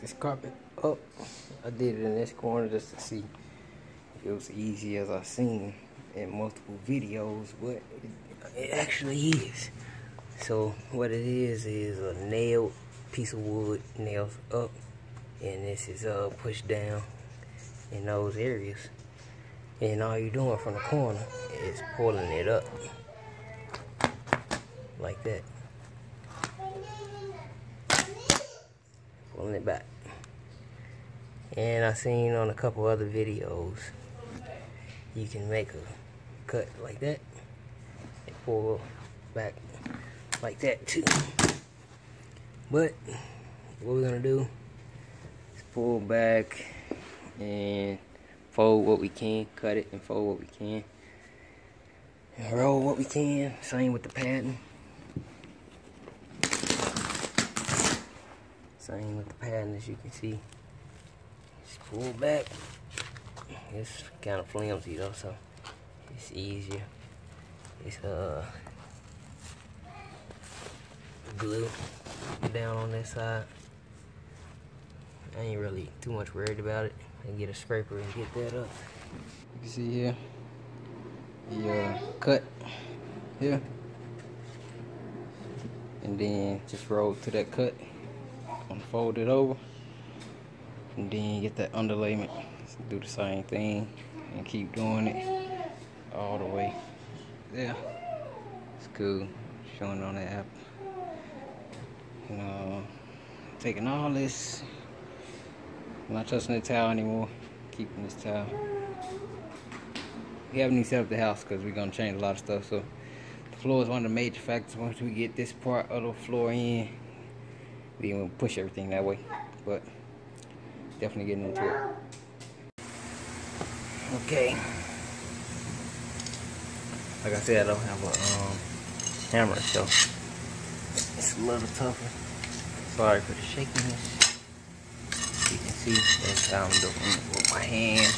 this carpet up. I did it in this corner just to see if it was easy as I've seen in multiple videos, but it, it actually is. So what it is is a nailed piece of wood nails up and this is uh pushed down in those areas. And all you're doing from the corner is pulling it up like that. Pulling it back. And I seen on a couple other videos, you can make a cut like that and pull back like that too. But what we're gonna do is pull back and fold what we can, cut it and fold what we can. And roll what we can, same with the padding. Same with the padding as you can see. Just pull back. It's kind of flimsy though, so it's easier. It's uh glue down on this side. I ain't really too much worried about it. I can get a scraper and get that up. You can see here, the uh, cut here. And then just roll to that cut, unfold it over, and then get that underlayment. Do the same thing and keep doing it all the way. Yeah, it's cool. Showing on the app. You uh, know, taking all this. I'm not touching the towel anymore. Keeping this towel. We haven't even set up the house because we're gonna change a lot of stuff. So the floor is one of the major factors. Once we get this part of the floor in, we gonna push everything that way. But definitely getting into it. Okay. Like I said, I don't have a um, hammer, so it's a little tougher. Sorry for the shakiness. You can see that's how I'm doing it with my hand.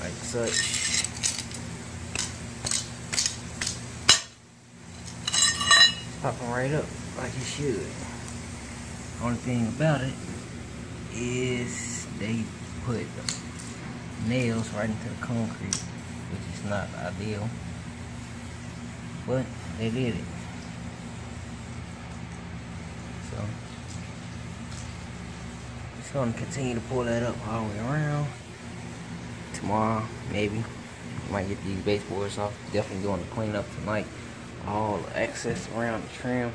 Like such. Popping right up like it should. Only thing about it is they put nails right into the concrete, which is not ideal. But they did it. So just gonna continue to pull that up all the way around. Tomorrow, maybe. Might get these baseboards off. Definitely doing the cleanup tonight. All the excess around the trim.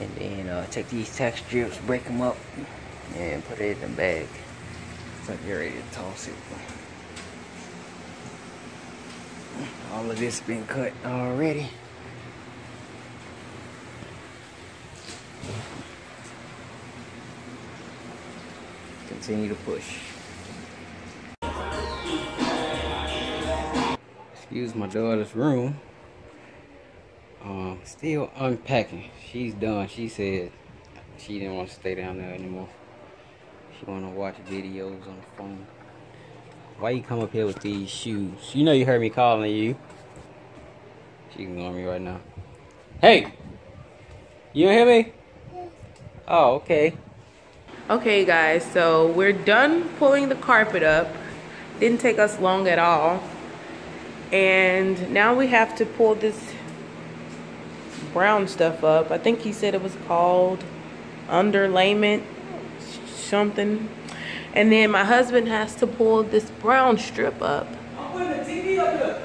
And then uh, take these tack strips, break them up, and put it in the bag. So get ready to toss it. All of this been cut already. Continue to push. Excuse my daughter's room. Still unpacking. She's done. She said she didn't want to stay down there anymore. She want to watch videos on the phone. Why you come up here with these shoes? You know you heard me calling you. She ignore me right now. Hey! You hear me? Oh, okay. Okay guys, so we're done pulling the carpet up. Didn't take us long at all. And now we have to pull this brown stuff up. I think he said it was called underlayment something. And then my husband has to pull this brown strip up. I'm putting the TV up here.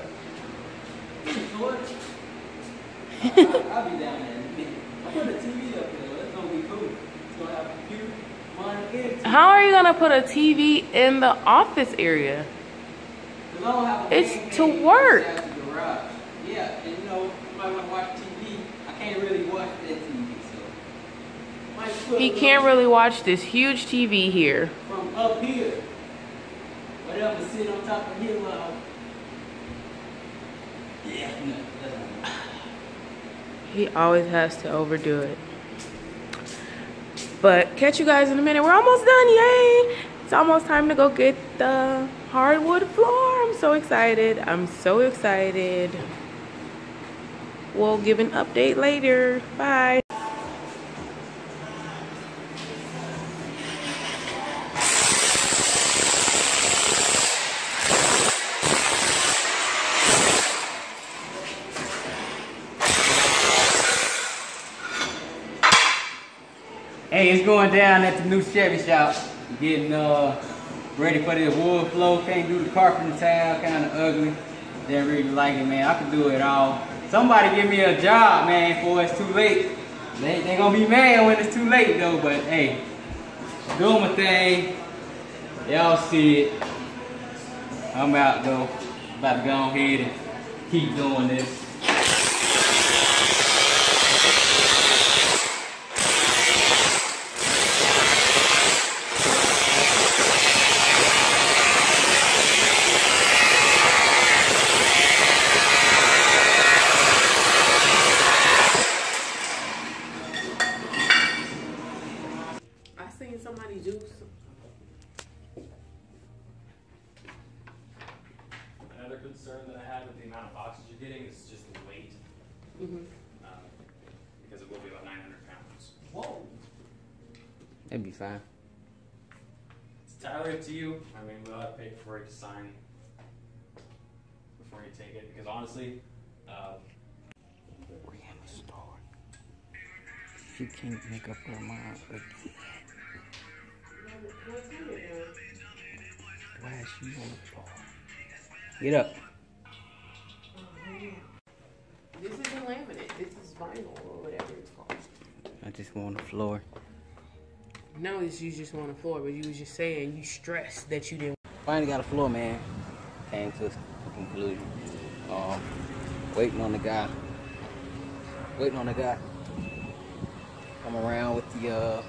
I'll be down there in a minute. I'm putting the TV up here. That's gonna be cool. It's gonna have a computer, monitor. How are you gonna put a TV in the office area? 'Cause I don't have a It's to work. inside the garage. Yeah, and you know, you might want to watch TV. I can't really watch that TV, so. Might put He can't really watch this huge TV here. From up here. Whatever, sit on top of here while. Yeah, no. He always has to overdo it. But catch you guys in a minute. We're almost done, yay! It's almost time to go get the hardwood floor. I'm so excited. I'm so excited. we'll give an update later. Bye. Hey, it's going down at the new Chevy shop. Getting uh ready for the wood flow. Can't do the carpenter tile, kind of ugly. Didn't really like it, man. I could do it all. Somebody give me a job, man, before it's too late. They they gonna be mad when it's too late though. But hey, doing my thing. Y'all see it. I'm out though. About to go ahead and keep doing this. I seen somebody do Another concern that I had with the amount of boxes you're getting is just the weight, Mm-hmm. um, because it will be about 900 pounds. Whoa. That'd be fine. It's entirely up to you. I mean, we'll have to pay for it to sign before you take it, because honestly, uh, She can't make up her mind. But why is she on the floor? Get up. This isn't laminate. This is vinyl or whatever it's called. I just want the floor. No, it's you just want the floor, but you was just saying you stressed that you didn't. Finally got a floor, man. Came to a conclusion. Um, waiting on the guy. Waiting on the guy. Come around with the uh,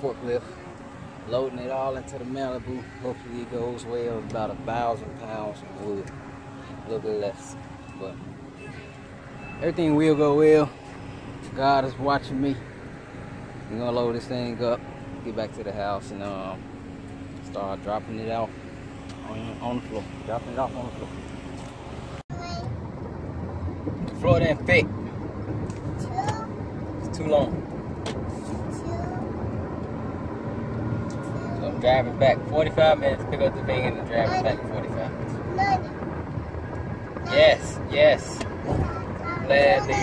forklift, loading it all into the Malibu. Hopefully it goes well. About a thousand pounds of wood, a little bit less, but everything will go well. God is watching me. We're gonna load this thing up, get back to the house, and um, start dropping it off on, on the floor. Dropping it off on the floor. The floor didn't fit. It's too long. So I'm driving back 45 minutes, pick up the thing, and drive it back 45 minutes. Yes, yes. Glad the,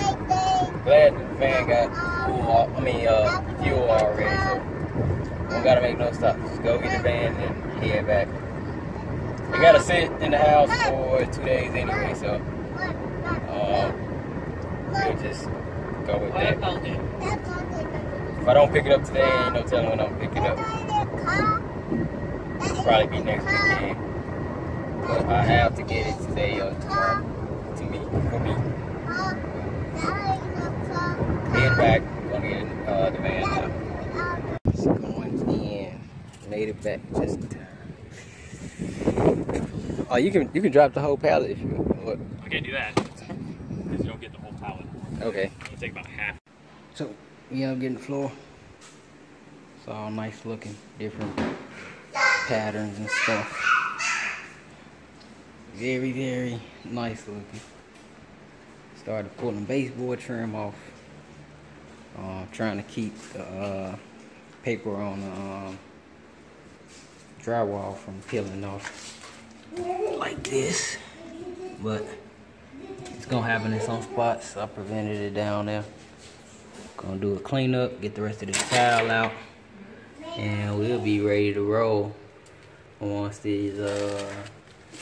glad the van got fuel, al- I mean, uh, fuel already, so don't gotta make no stops. Just go get the van and head back. We gotta sit in the house for two days anyway, so um, we'll just go with that. If I don't pick it up today, ain't no telling when I'm gonna pick it up. It'll probably be next weekend. But I have to get it today or tomorrow to me, for me. Head back, gonna get uh, the van now. It's going in. Made it back just in time. Oh, you can you can drop the whole pallet if you want. I can't do that, because you don't get the whole pallet. Okay. It'll take about half. So we end up getting the floor. It's all nice looking, different patterns and stuff. Very, very nice looking. Started pulling baseboard trim off. Uh, trying to keep the uh, paper on the um, drywall from peeling off like this. But it's gonna happen in some spots. I prevented it down there. Gonna do a cleanup, get the rest of this tile out, and we'll be ready to roll once these uh,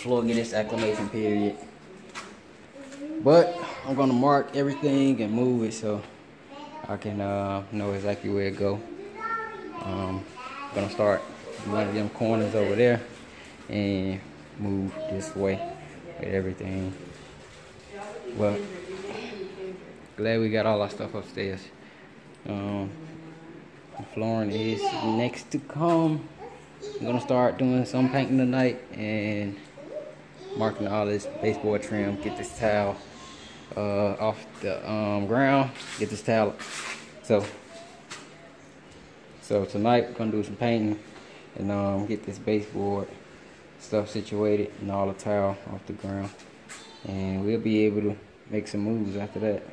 get its acclimation period. But I'm gonna mark everything and move it so I can uh, know exactly where it go. Um, gonna start one of them corners over there and move this way with everything. Well, glad we got all our stuff upstairs. Um, the flooring is next to come. I'm gonna start doing some painting tonight and marking all this baseboard trim. Get this towel uh, off the um, ground. Get this towel. So, so tonight we're gonna do some painting and um, get this baseboard stuff situated and all the towel off the ground. And we'll be able to make some moves after that.